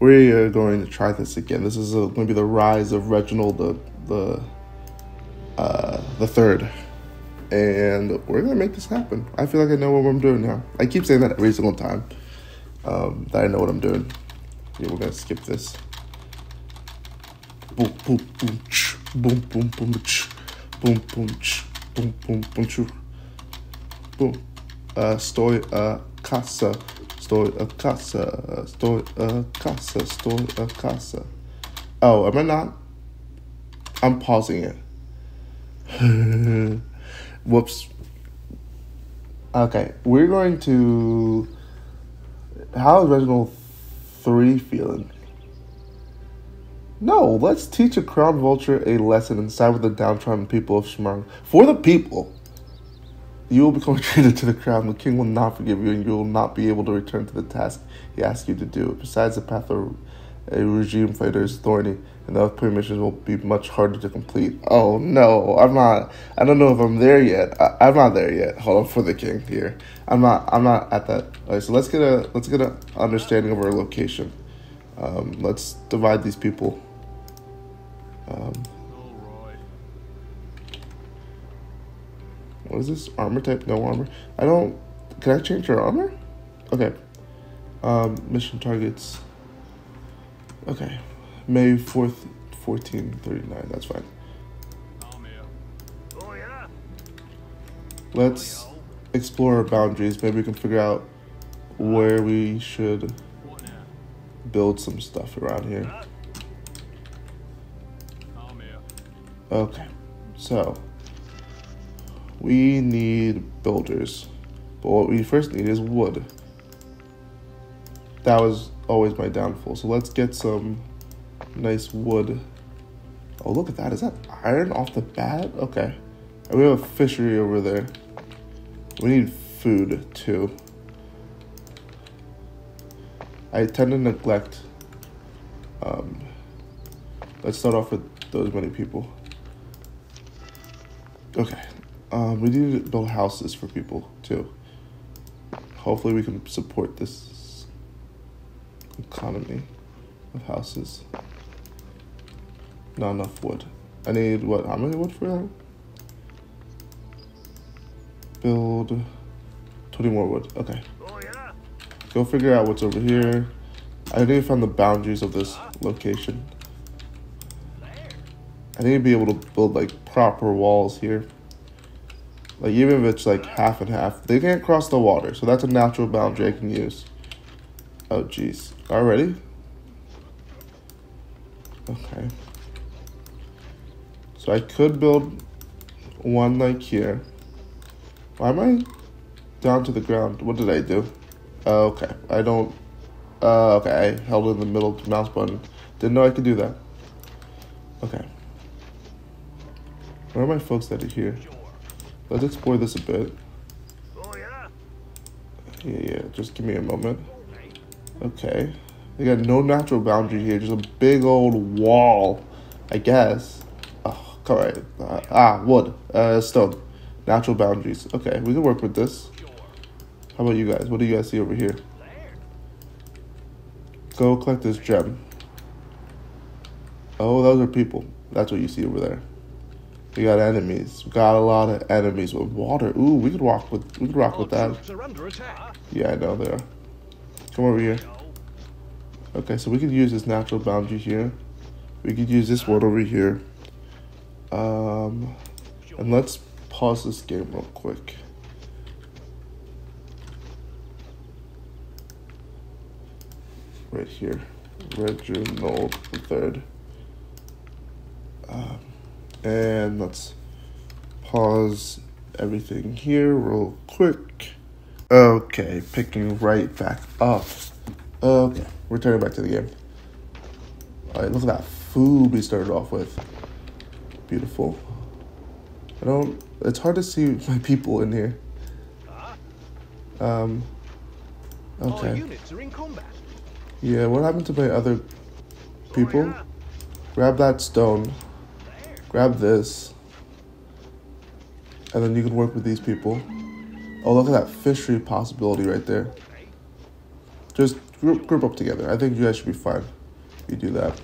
We are going to try this again. This is going to be the rise of Reginald the the uh, the third, and we're gonna make this happen. I feel like I know what I'm doing now. I keep saying that every single time um, that I know what I'm doing. Yeah, we're gonna skip this. Boom, boom, boom, ch, boom, boom, boom, ch, boom, boom, ch, boom, boom, boom, ch, boom. Uh, stoy a casa, stoy a casa, stoy a casa, stoy a casa. Oh, am I not? I'm pausing it. Whoops. Okay, we're going to. How is Reginald 3 feeling? No, let's teach a crown vulture a lesson and side with the downtrodden people of Shmarg. For the people! You will become traitor to the crown. The king will not forgive you, and you will not be able to return to the task he asked you to do. Besides, the path of a regime fighter is thorny, and the upcoming missions will be much harder to complete. Oh no, I'm not. I don't know if I'm there yet. I, am not there yet. Hold on for the king here. I'm not. I'm not at that. Alright, so let's get a let's get an understanding of our location. Um, let's divide these people. Um, what is this? Armor type? No armor. I don't. Can I change your armor? Okay. Um, mission targets. Okay. May 4th, 1439. That's fine. Let's explore our boundaries. Maybe we can figure out where we should build some stuff around here. Okay, so we need builders, but what we first need is wood. That was always my downfall. So let's get some nice wood. Oh, look at that. Is that iron off the bat? Okay. And we have a fishery over there. We need food too. I tend to neglect. Um, let's start off with those many people. Okay. Um, we need to build houses for people too. Hopefully, we can support this economy of houses. Not enough wood. I need what? How many wood for that? Build 20 more wood. Okay. Go figure out what's over here. I need to find the boundaries of this location. I need to be able to build like proper walls here. Like even if it's like half and half, they can't cross the water, so that's a natural boundary I can use. Oh jeez, already? Okay. So I could build one like here. Why am I down to the ground? What did I do? Uh, okay, I don't. Uh, okay, I held in the middle the mouse button. Didn't know I could do that. Okay. Where are my folks that are here? Let's explore this a bit. Oh yeah, yeah, just give me a moment. Okay. They got no natural boundary here, just a big old wall, I guess. Oh, alright. Uh, ah, wood. Uh, stone. Natural boundaries. Okay, we can work with this. How about you guys? What do you guys see over here? Go collect this gem. Oh, those are people. That's what you see over there. We got enemies. We got a lot of enemies with water. Ooh, we could walk with we could rock with that. Yeah, I know they are. Come over here. Okay, so we could use this natural boundary here. We could use this one over here. Um, and let's pause this game real quick. Right here, Reginald the third. Um, and let's pause everything here real quick. Okay, picking right back up. Okay, returning back to the game. Alright, look at that food we started off with. Beautiful. I don't, it's hard to see my people in here. Um, okay. Yeah, what happened to my other people? Grab that stone. Grab this. And then you can work with these people. Oh, look at that fishery possibility right there. Just group, group up together. I think you guys should be fine. If you do that.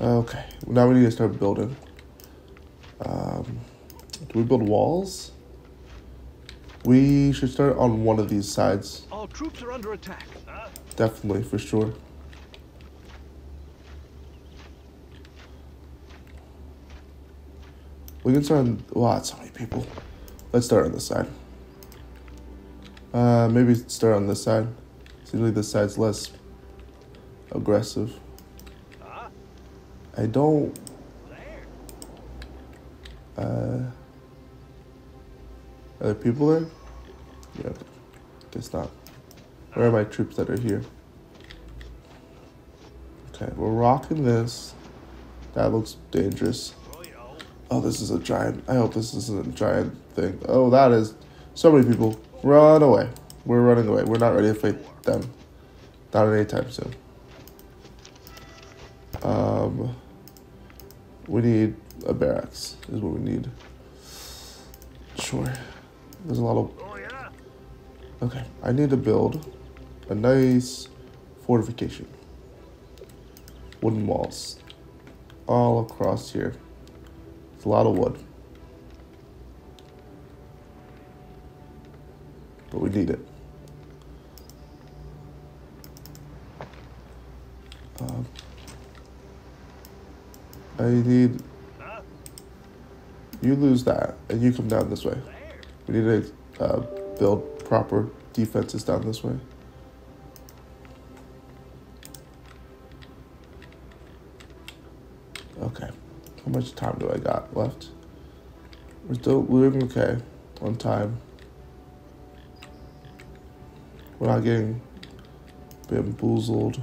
Okay, now we need to start building. Um, do we build walls? We should start on one of these sides. Our troops are under attack. Definitely, for sure. We can start on. Wow, so many people. Let's start on this side. Uh, maybe start on this side. Seems like this side's less aggressive. I don't. Uh, are there people there? Yeah, guess not. Where are my troops that are here? Okay, we're rocking this. That looks dangerous. Oh, this is a giant. I hope this isn't a giant thing. Oh, that is. So many people. Run away. We're running away. We're not ready to fight them. Not anytime soon. Um, we need a barracks, is what we need. Sure. There's a lot of. Okay, I need to build a nice fortification. Wooden walls. All across here. It's a lot of wood. But we need it. Um, I need. You lose that, and you come down this way. We need to uh, build proper defenses down this way. Much time do I got left? We're still we're doing okay on time. We're not getting bamboozled.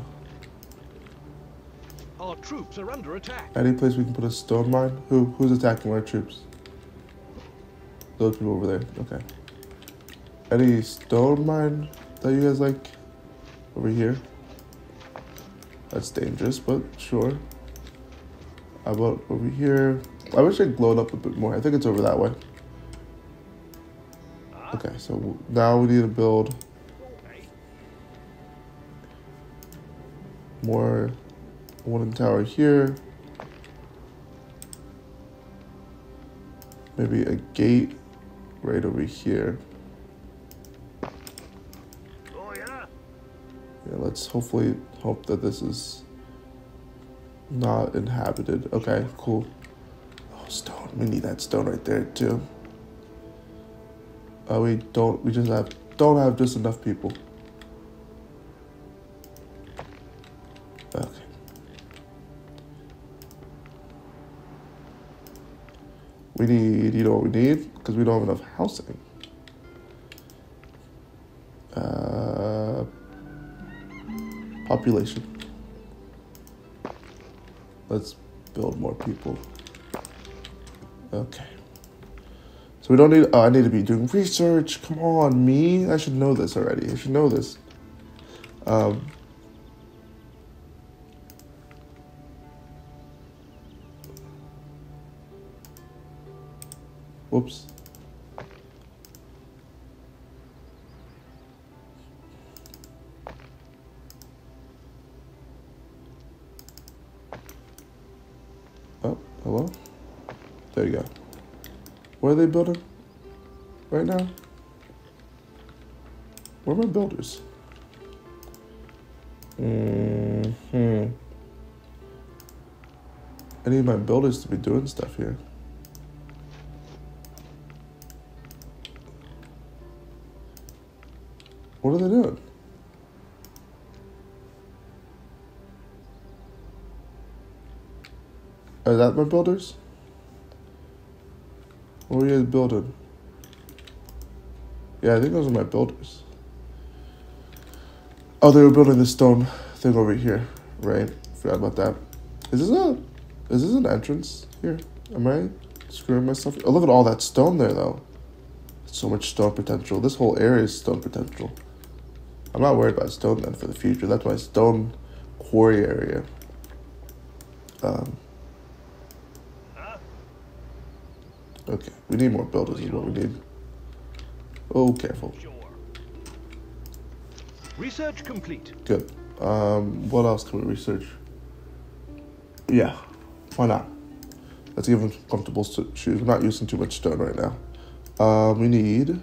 Our troops are under attack. Any place we can put a stone mine? Who who's attacking our troops? Those people over there. Okay. Any stone mine that you guys like over here? That's dangerous, but sure. How about over here? I wish I glowed up a bit more. I think it's over that way. Okay, so now we need to build more wooden tower here. Maybe a gate right over here. Oh yeah. Yeah, let's hopefully hope that this is not inhabited. Okay, cool. Oh, stone. We need that stone right there too. Uh, we don't. We just have don't have just enough people. Okay. We need. You know what we need? Because we don't have enough housing. Uh, population. Let's build more people. Okay. So we don't need. Oh, I need to be doing research. Come on, me. I should know this already. I should know this. Um. Whoops. What are they building right now? Where are my builders? Hmm. I need my builders to be doing stuff here. What are they doing? Are that my builders? What were you building? Yeah, I think those are my builders. Oh, they were building this stone thing over here, right? Forgot about that. Is this a is this an entrance here? Am I screwing myself? Oh, look at all that stone there, though. So much stone potential. This whole area is stone potential. I'm not worried about stone then for the future. That's my stone quarry area. Um, Huh? Okay, we need more builders is what we need. Oh, careful. Research complete. Good. Um, what else can we research? Yeah, why not? Let's give him comfortable shoes. We're not using too much stone right now. Um, we need.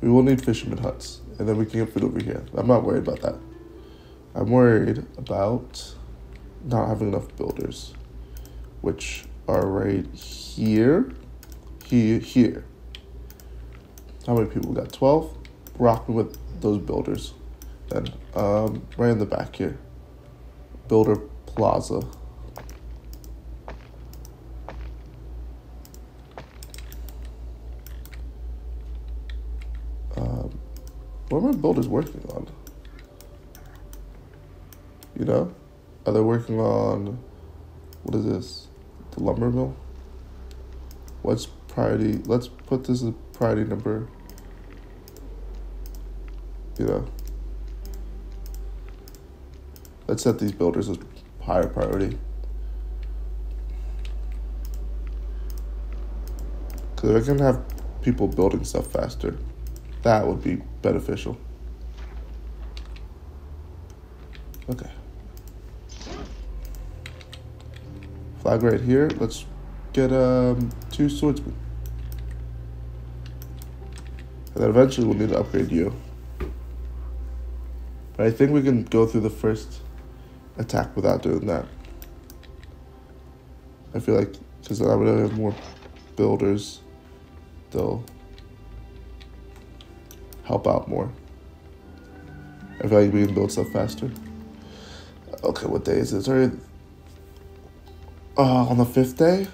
We will need fishermen huts, and then we can get food over here. I'm not worried about that. I'm worried about not having enough builders, which are right here, here, here. How many people we got? Twelve. Rocking with those builders. Then, um, right in the back here, Builder Plaza. Um, what are my builders working on? You know, are they working on what is this? The lumber mill. What's priority? Let's put this as a priority number. You know, let's set these builders as higher priority. Because I can have people building stuff faster. That would be beneficial. Okay. Flag right here. Let's get um, two swordsmen. And then eventually we'll need to upgrade you. But I think we can go through the first attack without doing that. I feel like because I'm gonna have more builders, they'll help out more. I feel like we can build stuff faster. Okay, what day is it? Sorry. Uh, on the fifth day?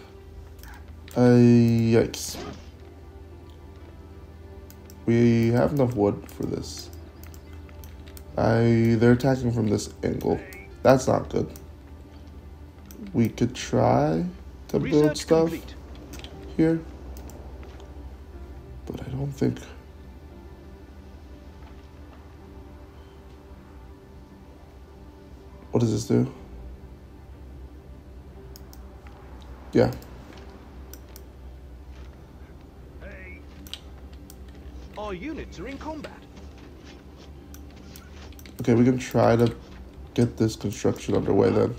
Uh, yikes. We have enough wood for this. I they're attacking from this angle. That's not good. We could try to build stuff complete. here. But I don't think What does this do? Yeah. Our units are in combat. Okay, we can try to get this construction underway then.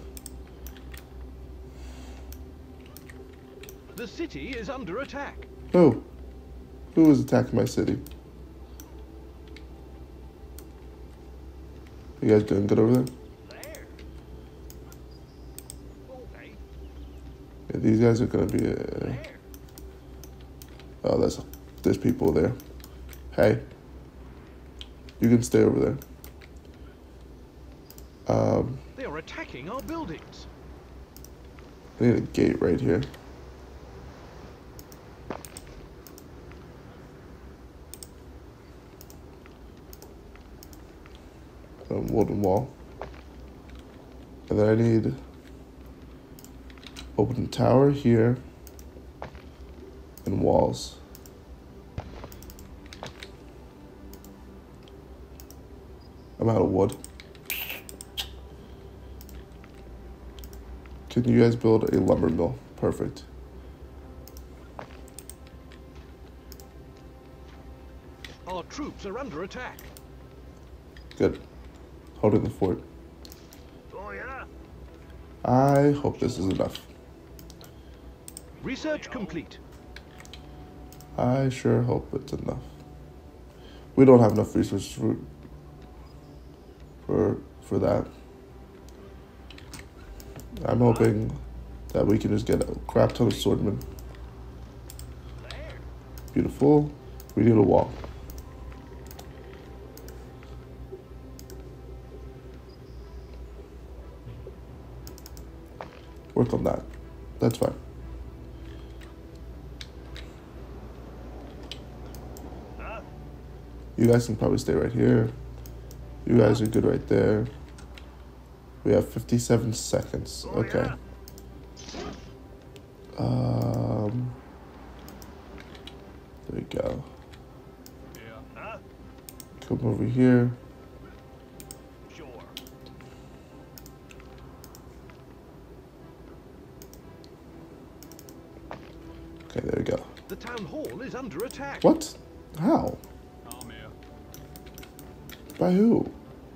The city is under attack. Who? Who is attacking my city? You guys doing good over there? Yeah, these guys are gonna be. Uh, There. oh, there's there's people there. Hey, you can stay over there. Um, They are attacking our buildings. I need a gate right here. A wooden wall. And then I need open tower here and walls. I'm out of wood. Can you guys build a lumber mill? Perfect. Our troops are under attack. Good. Holding the fort. Oh yeah. I hope this is enough. Research complete. I sure hope it's enough. We don't have enough resources for for for that. I'm hoping that we can just get a crap ton of swordmen. Beautiful. We need a wall. Work on that. That's fine. You guys can probably stay right here. You guys are good right there. We have 57 seconds. Okay. Um, there we go. Huh? Come over here. Sure. Okay, there we go. The town hall is under attack. What? How? By who?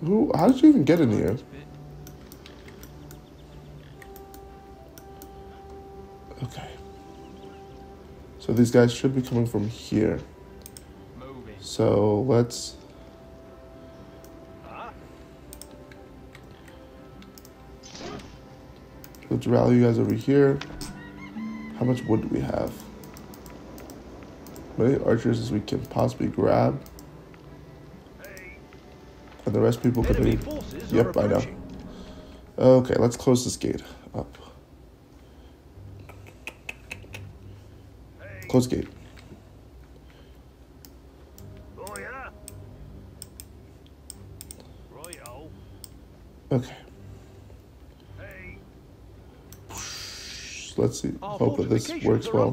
Who? How did you even get in here? Okay. So these guys should be coming from here. So let's. Let's rally you guys over here. How much wood do we have? Many archers as we can possibly grab, the rest people could be. Yep, I know. Okay, let's close this gate up. Close gate. Oh yeah. Okay. Let's see. Hope that this works well.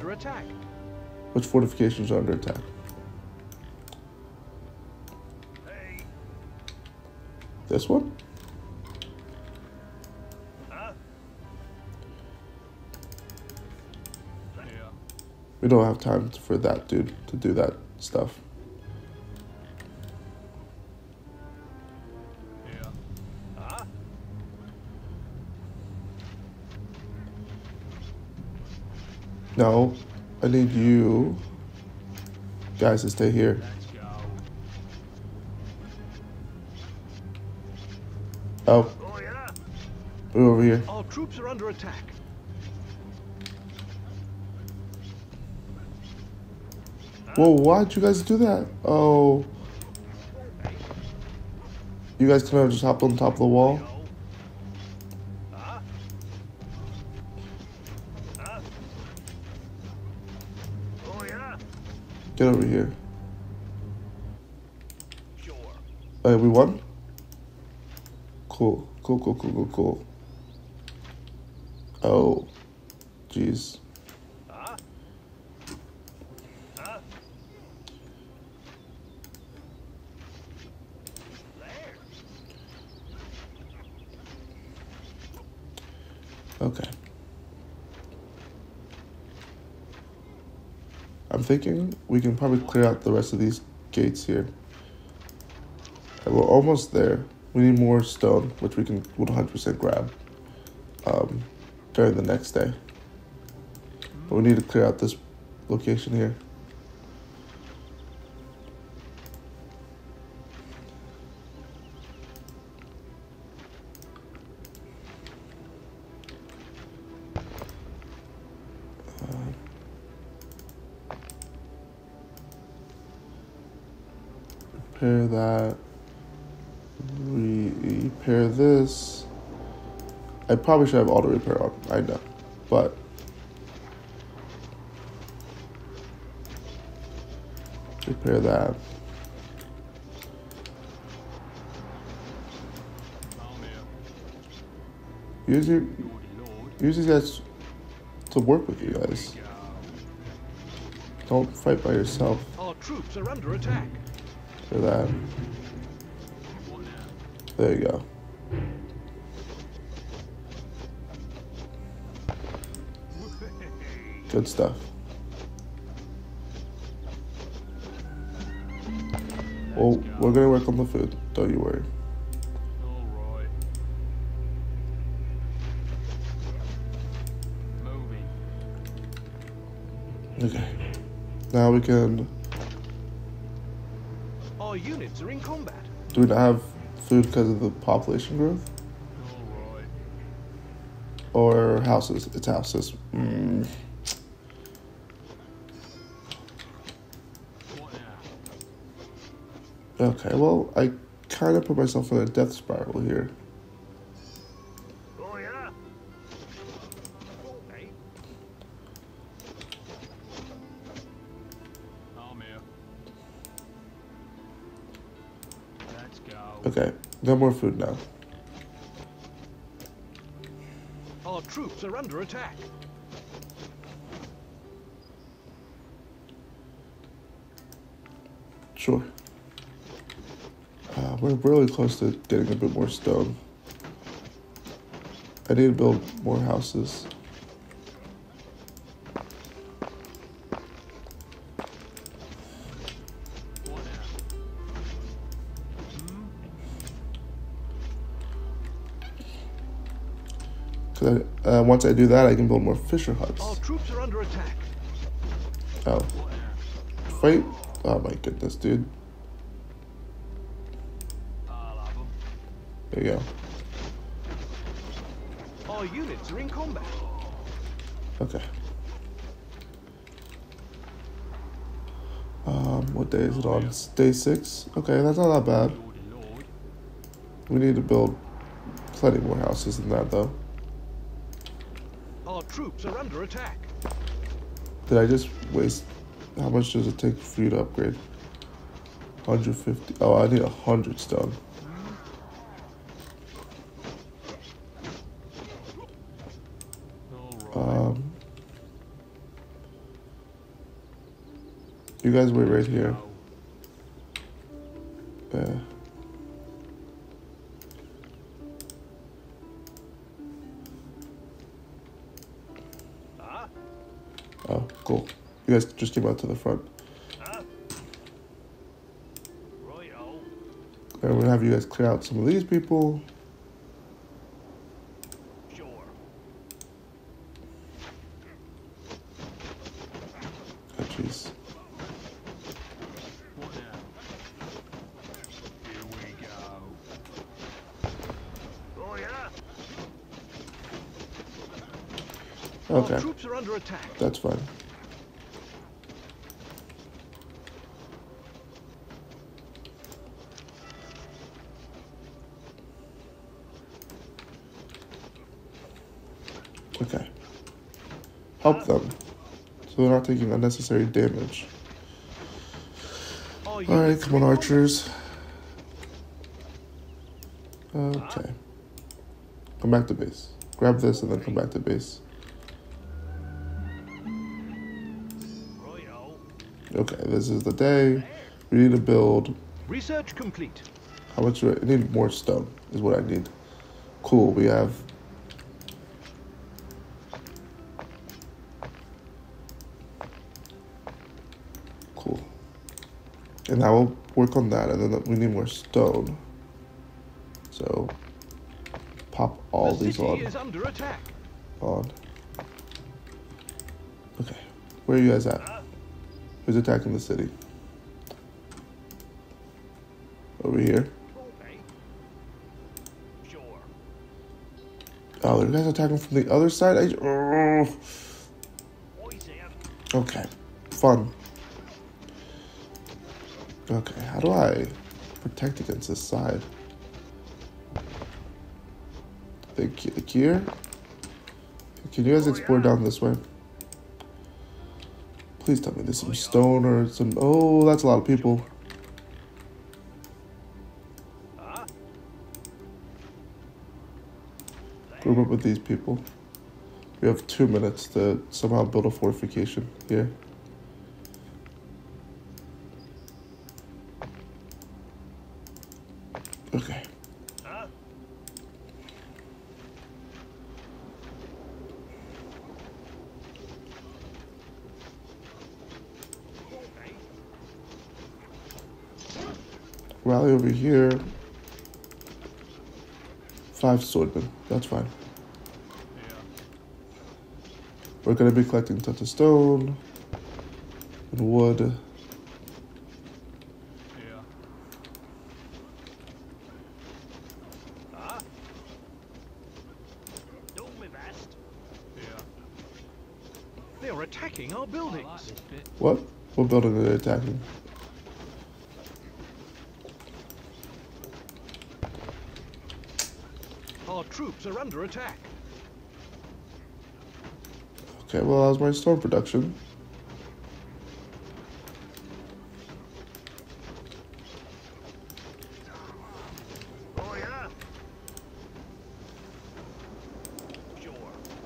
Which fortifications are under attack? This one? We don't have time for that, dude, to do that stuff. No, I need you guys to stay here. Oh, Oh yeah. move over here. Our troops are under attack. Whoa, why'd you guys do that? Oh. You guys could have just hopped on top of the wall. Yo. Huh? Huh? Oh yeah. Get over here. Sure. Hey, we won? Cool. Cool, cool, cool, cool, cool. Oh. Jeez. Okay. I'm thinking we can probably clear out the rest of these gates here. Okay, we're almost there. We need more stone, which we can 100% grab um, during the next day. But we need to clear out this location here. Repair that. Repair this. I probably should have auto repair on. I know, but repair that. Use your use these guys to work with you guys. Don't fight by yourself. Our troops are under attack. For that. There you go. Good stuff. Well, we're gonna work on the food. Don't you worry. All right. Moving. Okay. Now we can. Our units are in combat. Do we not have food because of the population growth? Or houses? It's houses. Mm. Okay, well, I kind of put myself in a death spiral here. Oh yeah. Hey. I'm here. Let's go. Okay, no more food now. Our troops are under attack. Sure we're really close to getting a bit more stone. I need to build more houses. Cause I, uh, once I do that, I can build more fisher huts. Troops are under attack. Oh. Fight? Oh my goodness, dude. There you go. Our units are in combat. Okay. Um, what day is it on? It's day six. Okay, that's not that bad. We need to build plenty more houses than that, though. Our troops are under attack. Did I just waste? How much does it take for you to upgrade? 150. Oh, I need 100 stone. All right. Um, you guys wait right here. Yeah. Ah, Oh, cool. You guys just came out to the front. we're gonna have you guys clear out some of these people. Sure. Oh, jeez. What now? Here we go. Oh yeah. Our Okay, troops are under attack. that's fine. Okay. Help them. So they're not taking unnecessary damage. Oh, Our Alright, come on, archers. Okay. Come back to base. Grab this and then come back to base. This is the day. We need to build. Research complete. How much do I, I need? More stone is what I need. Cool. We have. Cool. And I will work on that, and then we need more stone. So, pop all the these on. is under attack. on. Okay, where are you guys at? Uh, Who's attacking the city? Over here. Oh, the guys attacking from the other side. I, oh, okay, fun. Okay, how do I protect against this side? Thank you, here. Can you guys explore down this way? Please tell me there's some stone or some. Oh, that's a lot of people. Group up with these people. We have two minutes to somehow build a fortification here. Okay. Ah. Okay. Rally over here. Five swordmen. That's fine. Yeah. We're gonna be collecting tons of stone and wood. Yeah. Ah. Best. Yeah. They are attacking our buildings. What? What building are they attacking? Troops are under attack. Okay, well, that was my stone production. Oh yeah. Sure.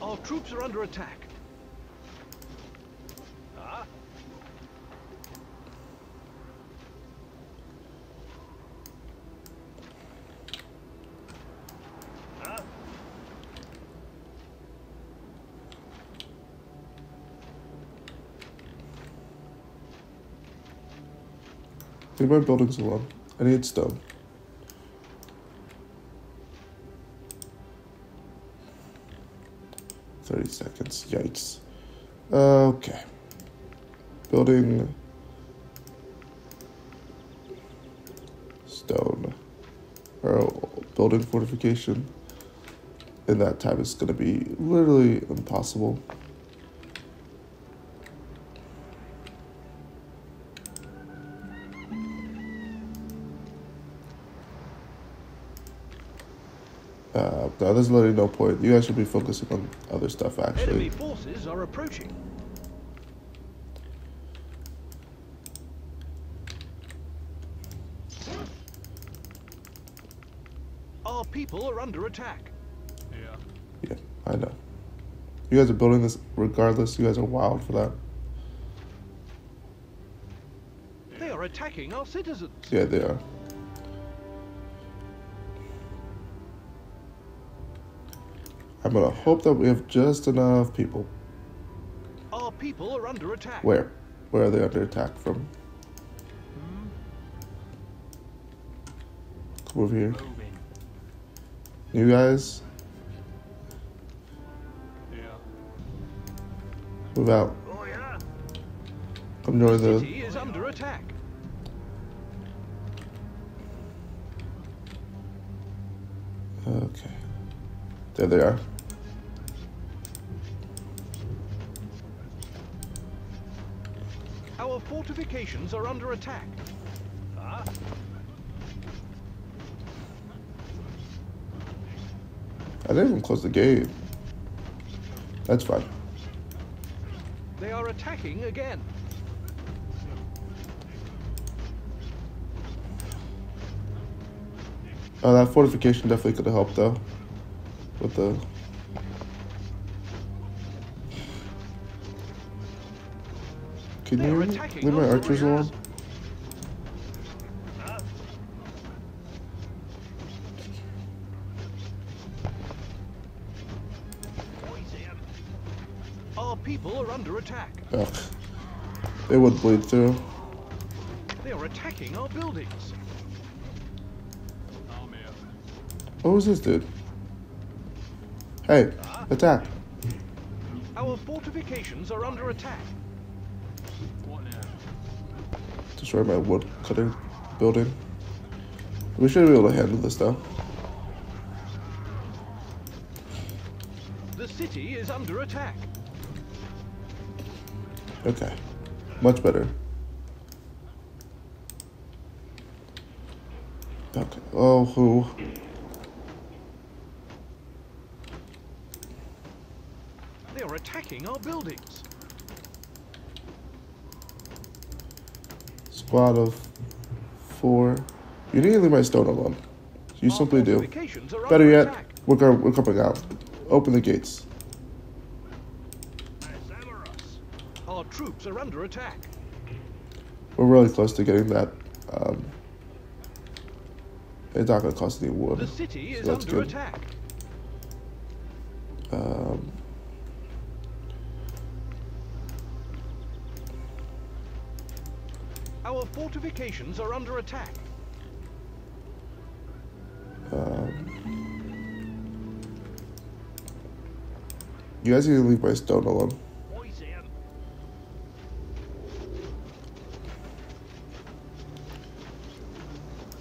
Our troops are under attack. Ah. Ah. Leave my buildings alone. I need stone. 30 seconds. Yikes. Okay. Building stone or building fortification in that time is going to be literally impossible. There's literally no point. You guys should be focusing on other stuff, actually. Enemy actually. forces are approaching. Our people are under attack. Yeah. Yeah, I know. You guys are building this regardless. You guys are wild for that. They are attacking our citizens. Yeah, they are. Gonna hope that we have just enough people. Our people are under attack. Where? Where are they under attack from? Come over here. Moving. You guys, Yeah. move out. Oh yeah. Come join the. City is under attack. Okay. There they are. Our fortifications are under attack. I didn't even close the gate. That's fine. They are attacking again. Oh, that fortification definitely could have helped though. With the. Can They you leave my archers alone? Our people are under attack. Ugh. They would bleed through. They are attacking our buildings. Oh, what was this dude? Hey, attack. Our fortifications are under attack. Destroy my wood cutting building. We should be able to handle this though. The city is under attack. Okay. Much better. Okay. Oh, who? They are attacking our buildings. Squad of four. You need to leave my stone alone. You Our simply do. Better yet, attack. we're, we're coming out. Open the gates. Our troops are under attack. We're really close to getting that. Um, it's not going to cost any The wood. city is So that's under good. attack. Fortifications are under attack. um, you guys need to leave my stone alone.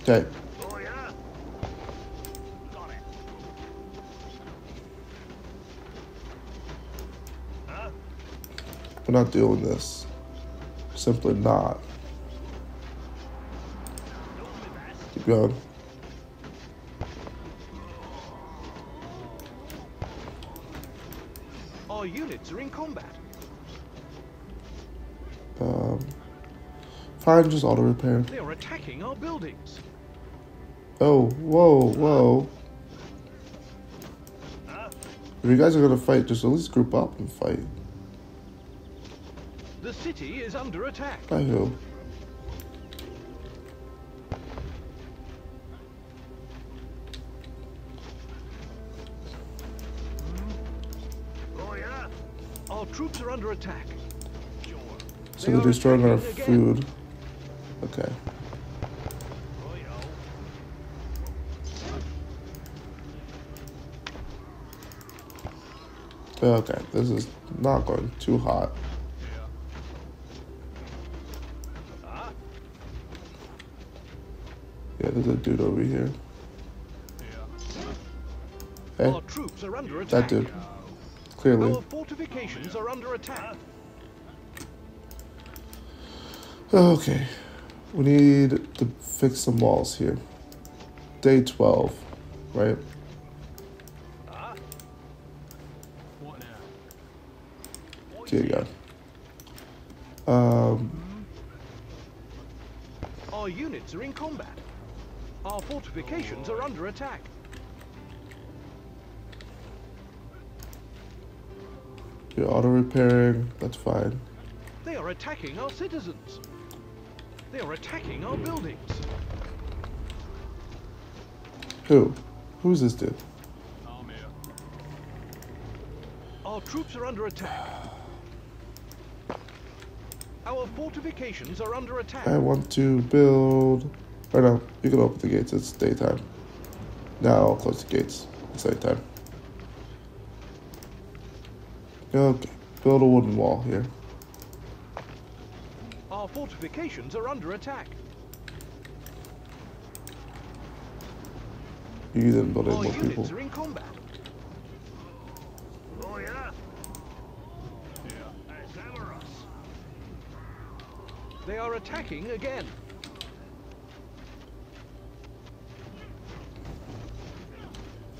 Okay. Oh yeah. Got it. Huh? We're not doing this. Simply not. Going. Our units are in combat. Um, fine, just auto repair. They are attacking our buildings. Oh, whoa, whoa. If you guys are gonna fight, just at least group up and fight. The city is under attack. I who? Troops are under attack. Sure. So They they're destroying our again. food. Okay. Okay, this is not going too hot. Ah, Yeah, there's a dude over here. Hey, our troops are under attack. that dude. Clearly. Our fortifications are under attack. Okay. We need to fix some walls here. Day 12, right? What now? Here you go. Um, our units are in combat. Our fortifications are under attack. You're auto repairing. That's fine. They are attacking our citizens. They are attacking our buildings. Who? Who's this dude? Our troops are under attack. Our fortifications are under attack. I want to build. Or no, you can open the gates. It's daytime. Now I'll close the gates. It's nighttime. Okay. Build a wooden wall here. Our fortifications are under attack. You didn't build any Our more units people. are in combat. Oh yeah. Yeah. They are attacking again.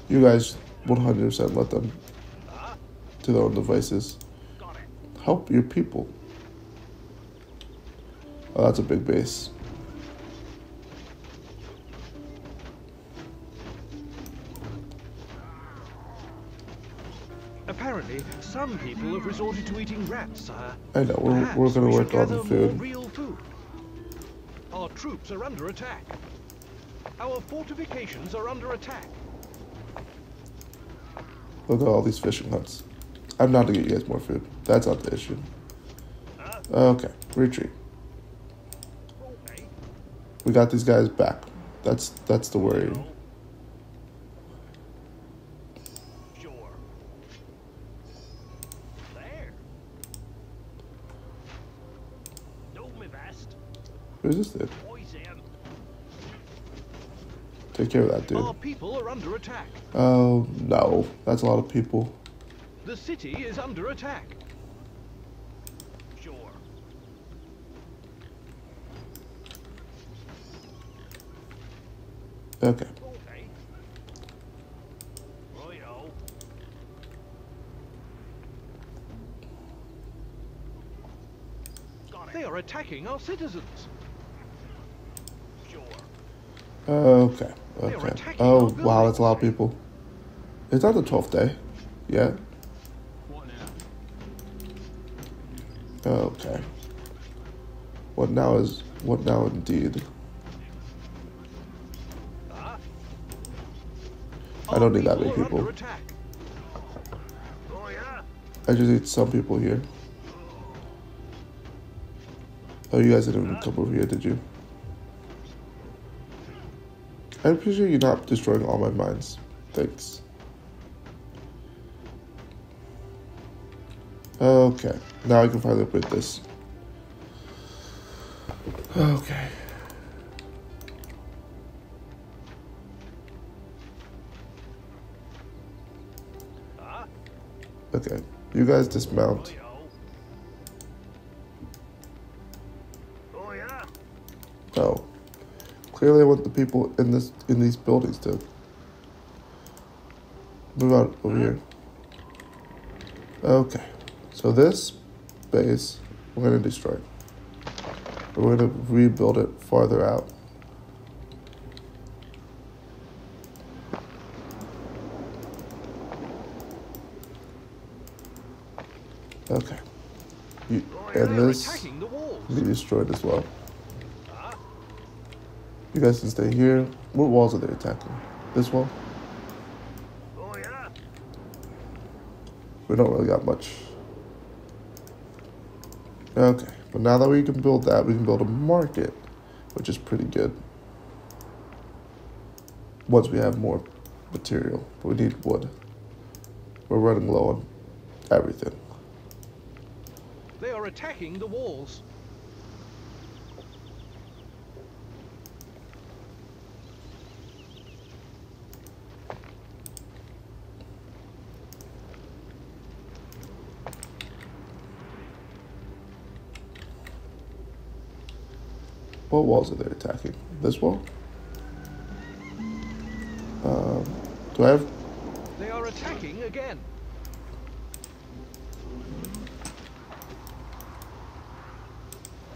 You guys 100% let them to their own devices. Help your people. Oh, that's a big base. Apparently, some people have resorted to eating rats, sire. I know, we're, Perhaps we're gonna we work on the food. real food. Our troops are under attack. Our fortifications are under attack. Look at all these fishing huts. I'm not to get you guys more food. That's not the issue. Okay, retreat. We got these guys back. That's that's the worry. Sure. There. No. Who's this dude? Take care of that dude. Our people are under attack. Oh no, that's a lot of people. The city is under attack. Sure. Okay, Okay. Righto. They are attacking our citizens. Sure. okay, okay. Oh wow, that's a lot of people. Is that the twelfth day, yet. What now? Oh, okay. What now is what now indeed? I don't need that many people. Oh. I just need some people here. Oh, you guys didn't even come over here, did you? I appreciate you not destroying all my mines. Thanks. Okay, now I can finally put this. Okay. Okay, you guys dismount. Oh. Oh, clearly I want the people in this in these buildings to move out over here. Okay, so this base we're gonna destroy. We're gonna rebuild it farther out. Okay, you, and this be destroyed as well. You guys can stay here. What walls are they attacking? This wall? Oh yeah. We don't really got much. Okay, but now that we can build that, we can build a market, which is pretty good. Once we have more material, but we need wood. We're running low on everything. They are attacking the walls. What walls are they attacking? This wall? Um, do I have They are attacking again.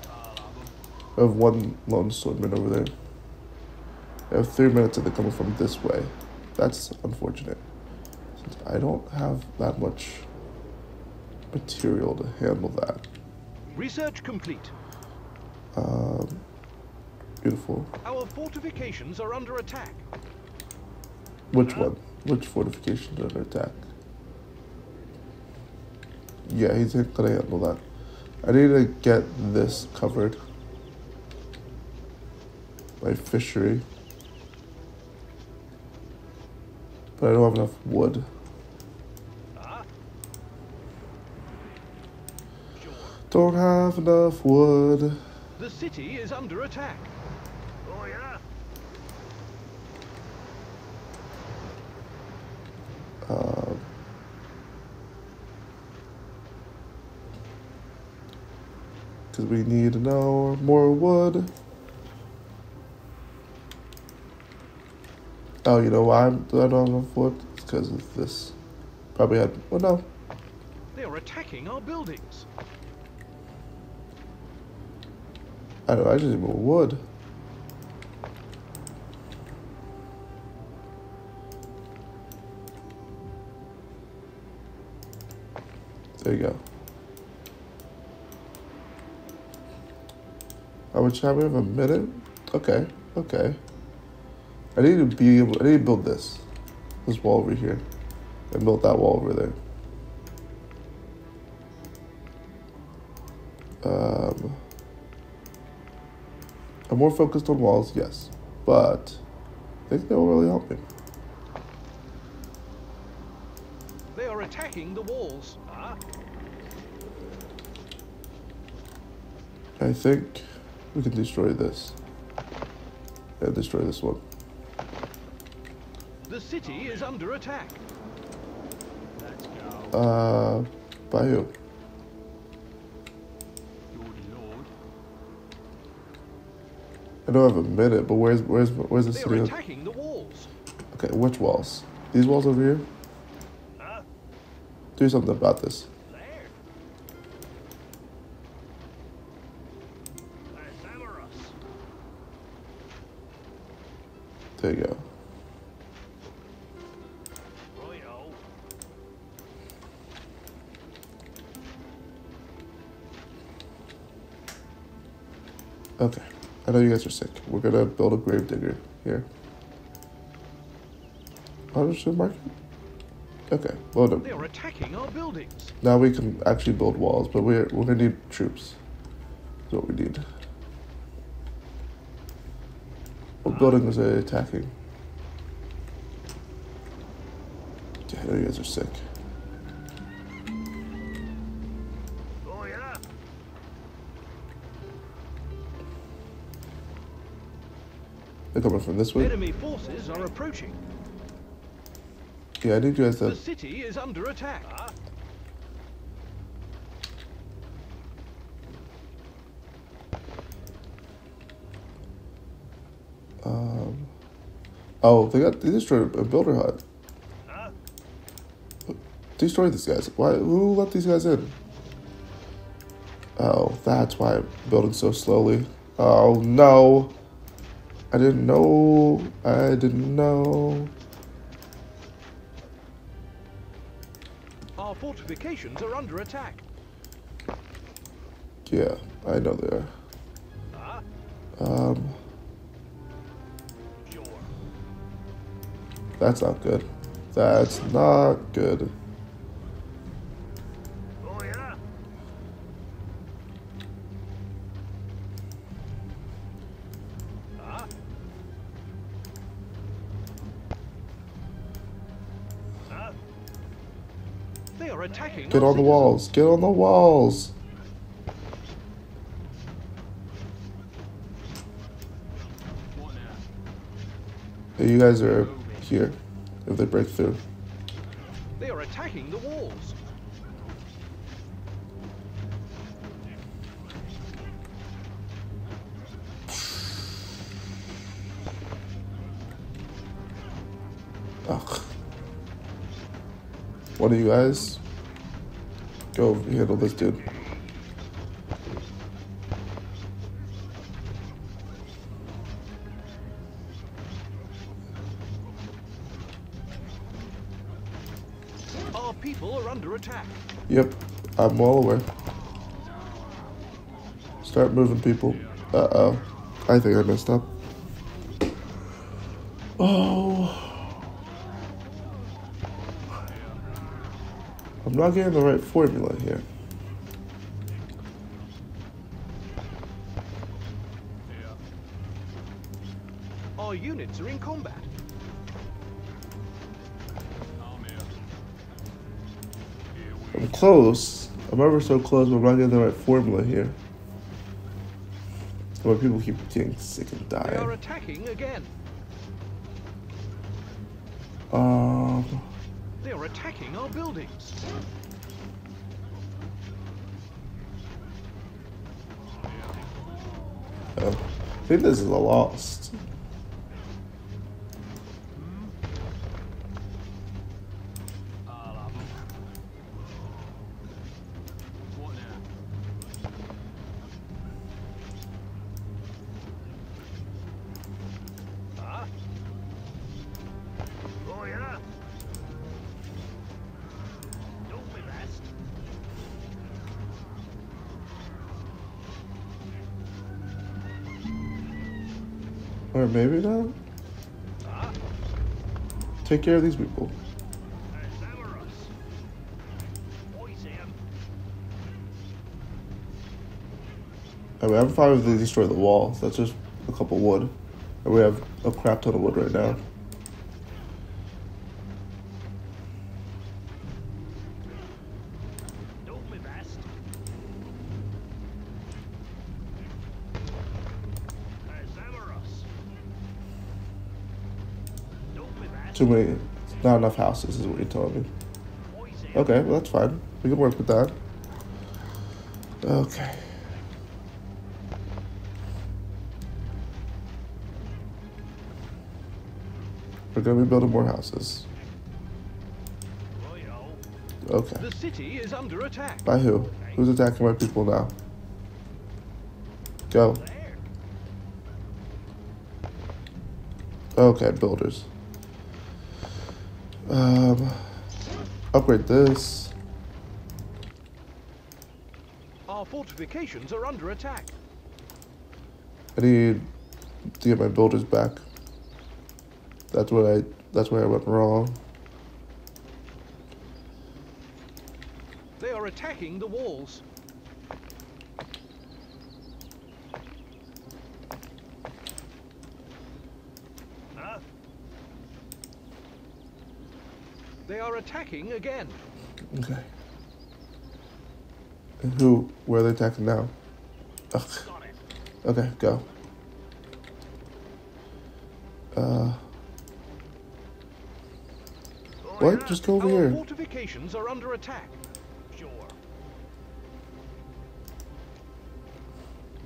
I have one lone swordman over there. I have three minutes and they're coming from this way. That's unfortunate. Since I don't have that much material to handle that. Research complete. Um, beautiful. Our fortifications are under attack. Which one? Which fortification under attack? Yeah, he's not gonna handle that. I need to get this covered. My fishery. But I don't have enough wood. Ah. Don't have enough wood. The city is under attack. Oh yeah. Um, Because we need to know more wood. Oh, you know why I'm, I don't have enough wood? It's because of this. Probably had. Well, no. They are attacking our buildings. I don't know. I just need more wood. There you go. How much time we have? A minute? Okay, okay. I need to be able. I need to build this, this wall over here, and build that wall over there. Um, I'm more focused on walls, yes, but I think they'll really help me. They are attacking the walls. Ah, I think we can destroy this. And destroy this one. the city is under attack. Let's go. Uh, by who? I don't have a minute, but where's where's where's the They city? are attacking the walls. Okay, which walls? These walls over here? Huh? Do something about this. There. There's Amorous. There you go. Okay. I know you guys are sick. We're gonna build a grave digger here. Oh, How should mark it? Okay, load them. They are attacking our buildings. Now we can actually build walls, but we're we're gonna need troops. That's what we need. What building is it attacking? Yeah, I know you guys are sick. Oh. They're coming from this way. Enemy forces are approaching. Yeah, I need you guys The city is under attack. Oh, they got they destroyed a builder hut. Huh? Destroy these guys. Why? Who let these guys in? Oh, that's why I'm building so slowly. Oh no! I didn't know. I didn't know. Our fortifications are under attack. Yeah, I know they are. Ah. Um, that's not good. That's not good. Yeah. They are are attacking. Get on the walls. Get on the walls. Hey, you guys are here. If they break through. They are attacking the walls. Ugh. One of you guys go handle this dude. I'm well aware. Start moving, people. Uh oh. I think I messed up. Oh. I'm not getting the right formula here. Our units are in combat. I'm close. I'm ever so close, but I'm not getting the right formula here. Why people keep getting sick and dying. They are attacking again. Um. They are attacking our buildings. Oh, I think this is a lost. Or maybe not. Take care of these people. I mean, I'm fine if they destroy the wall. That's just a couple wood. And we have a crap ton of wood right now. Too many, not enough houses is what you're telling me. Okay, well, that's fine. We can work with that. Okay. We're gonna be building more houses. Okay. The city is under attack. By who? Who's attacking my people now? Go. Okay, builders. Um, upgrade this. Our fortifications are under attack. I need to get my builders back. That's what I. That's where I went wrong. They are attacking the walls. Huh? They are attacking again. Okay. And who? Where are they attacking now? Ugh. Okay, go. Uh, what? Just go over Our here. fortifications are under attack. Sure.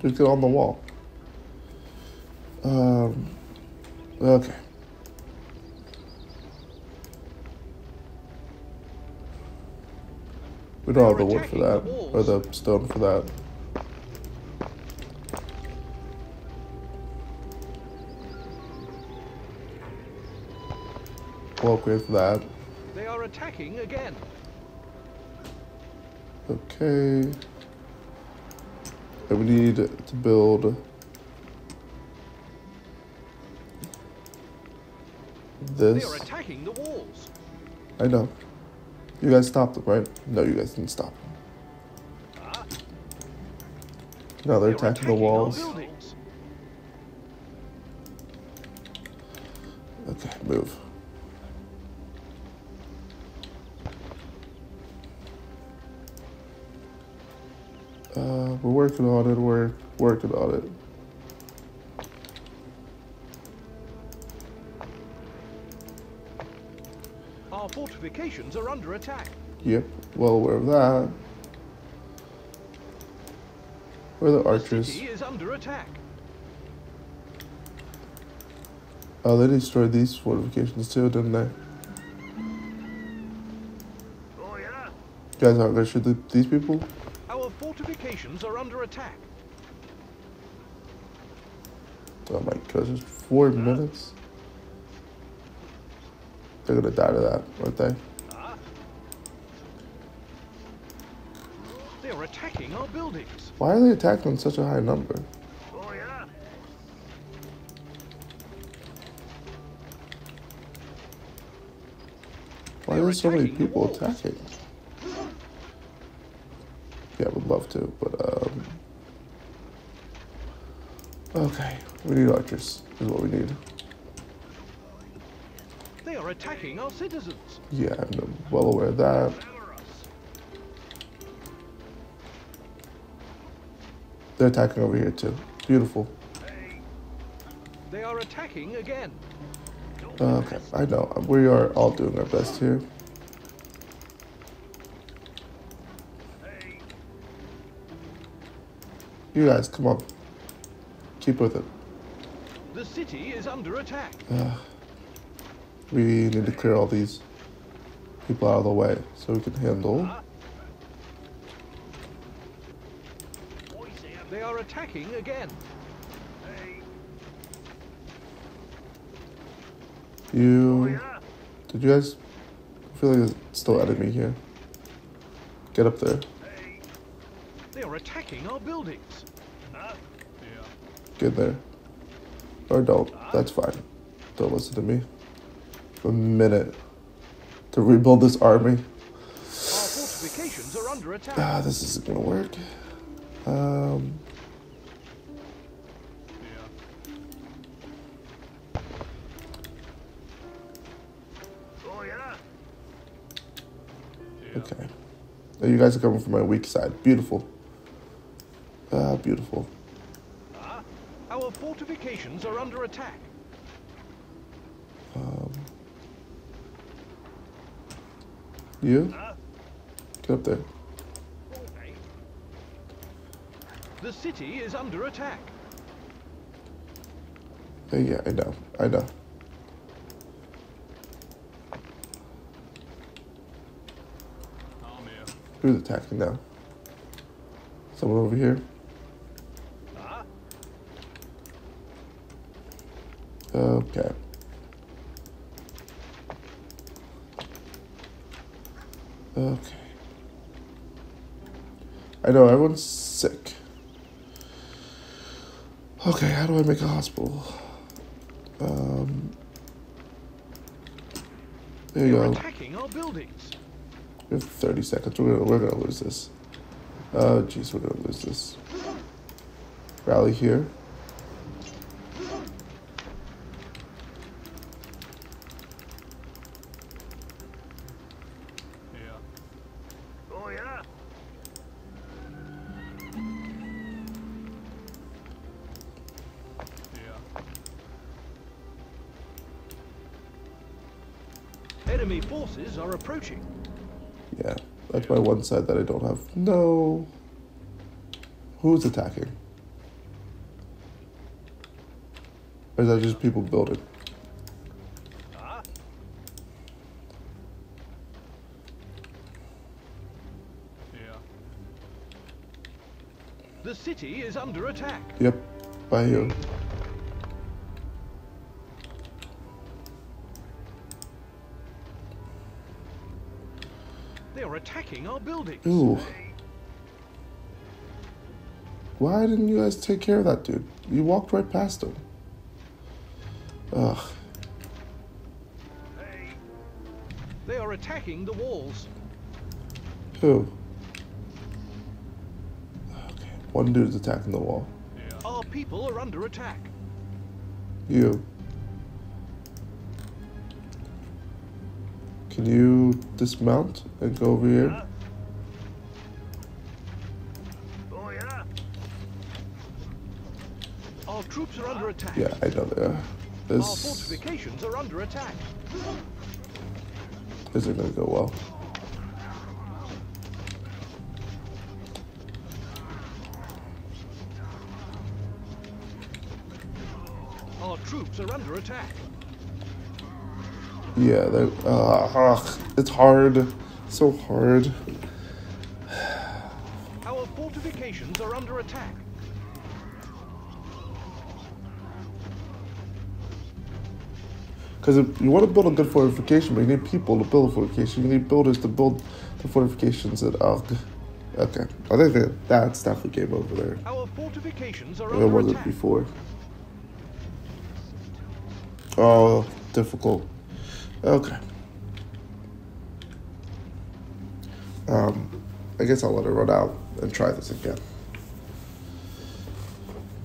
Just get on the wall. Um. Okay. We don't have the wood for that, or the stone for that. We'll upgrade for that. They are attacking again. Okay. And we need to build this. They are attacking the walls. I know. You guys stopped them, right? No, you guys didn't stop them. No, they're attacking the walls. Okay, move. Uh, we're working on it, we're working on it. Fortifications are under attack. Yep, well aware of that. Where are the The archers? city is under attack. Oh, they destroyed these fortifications too, didn't they? Oh yeah. You guys aren't gonna shoot the, these people? Our fortifications are under attack. Oh my gosh, just four minutes? They're gonna die to that, aren't they? Ah. They are attacking our buildings. Why are they attacking in such a high number? Oh yeah. Why They're there so many people attacking? Yeah, I would love to, but um. Okay, we need archers. Is what we need. Attacking our citizens. Yeah, I'm well aware of that. They're attacking over here too. Beautiful. They are attacking again. Okay, I know. We are all doing our best here. You guys, come on. Keep with it. The city is under attack. We need to clear all these people out of the way so we can handle. They are attacking again. You. Did you guys I feel like there's still enemy here? Get up there. They are attacking our buildings. Get there. Or don't. That's fine. Don't listen to me. A minute to rebuild this army. Are under. Ah, this isn't gonna work. Um, Yeah. Oh okay. You guys are coming from my weak side. Beautiful. Ah, beautiful. Ah, our fortifications are under attack. You get up there. The city is under attack. Yeah, I know. I know. Who's attacking now? Someone over here. Okay. Okay. I know everyone's sick. Okay, how do I make a hospital? Um. There you are go. attacking our buildings. We have 30 seconds. We're gonna, we're gonna lose this. Oh, jeez, we're gonna lose this. Rally here. Approaching. Yeah, that's my one side that I don't have. No. Who's attacking? Or is that just people building? Yeah. The city is under attack. Yep, by you. Are attacking our buildings. Ooh. Why didn't you guys take care of that dude? You walked right past him. Ugh. Hey. They are attacking the walls. Who? Okay, one dude's attacking the wall. Yeah. Our people are under attack. You. Can you dismount and go over here? Oh, yeah. Our troops are under attack. Yeah, I know they are. This... Our fortifications are under attack. Is it gonna go well. Our troops are under attack. Yeah, that uh, it's hard, so hard. Our fortifications are under attack. Because if you want to build a good fortification, but you need people to build a fortification. You need builders to build the fortifications that. Oh, okay, I think that that's definitely game over there. Our fortifications are It wasn't attack. before. Oh, difficult. Okay. Um, I guess I'll let it run out and try this again.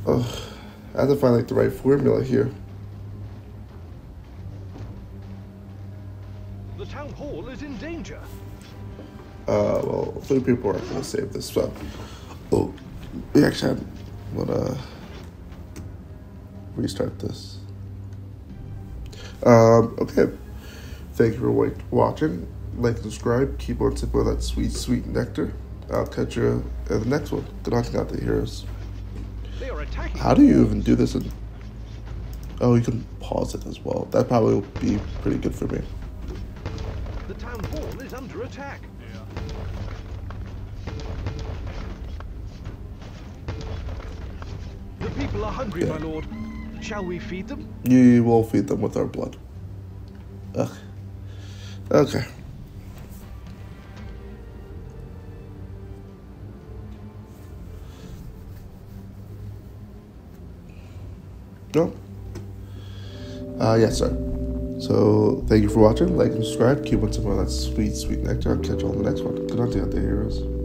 Ugh, I have to find like the right formula here. The town hall is in danger. Uh, well, three people aren't gonna save this, so. Oh, we actually wanna restart this. Um, okay. Thank you for watching. Like, subscribe, keep on sipping that sweet, sweet nectar. I'll catch you in the next one. Good hunting out the heroes. They are attacking. How do you even do this? In... Oh, you can pause it as well. That probably will be pretty good for me. The town hall is under attack. Yeah. The people are hungry, Yeah. my lord. Shall we feed them? You will feed them with our blood. Ugh. Okay. No? Uh, yes, sir. So, thank you for watching. Like and subscribe. Keep on some of that sweet, sweet nectar. I'll catch you on the next one. Good night, there, heroes.